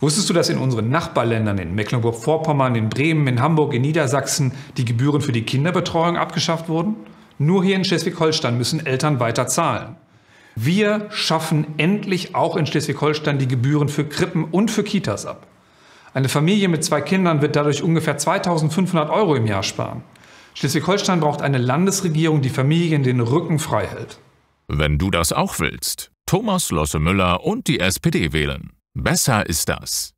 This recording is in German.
Wusstest du, dass in unseren Nachbarländern, in Mecklenburg-Vorpommern, in Bremen, in Hamburg, in Niedersachsen, die Gebühren für die Kinderbetreuung abgeschafft wurden? Nur hier in Schleswig-Holstein müssen Eltern weiter zahlen. Wir schaffen endlich auch in Schleswig-Holstein die Gebühren für Krippen und für Kitas ab. Eine Familie mit zwei Kindern wird dadurch ungefähr 2500 Euro im Jahr sparen. Schleswig-Holstein braucht eine Landesregierung, die Familien den Rücken frei hält. Wenn du das auch willst, Thomas Losse Müller und die SPD wählen. Besser ist das.